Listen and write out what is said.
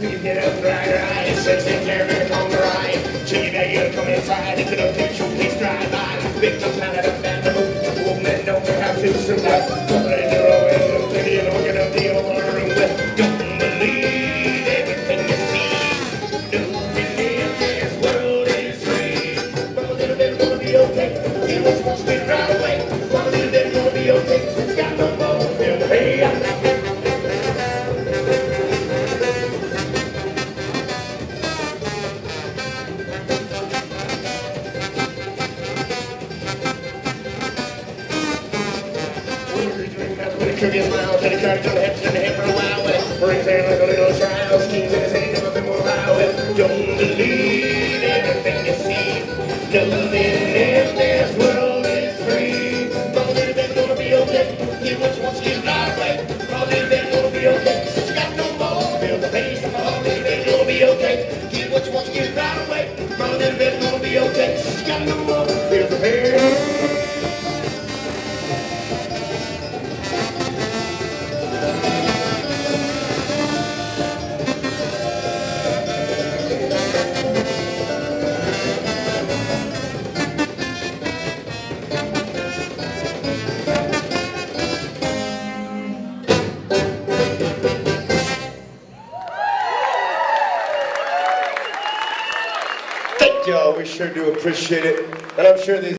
You get up dry search and tear on the right. Chicken that you come inside, into the picture, please drive by. Victim up and the woman don't how to survive. Cookies smile, teddy on the hips and hip for a while with Brings in like a little child, schemes in his hand, nothing more vile with Don't believe everything you. see Nothing in this world is free But a little gonna be okay Get what you want, get right away But a little gonna be okay Since you got no more, feel the pace But a little gonna be okay Get what you want, get right away But a little y'all. We sure do appreciate it. And I'm sure these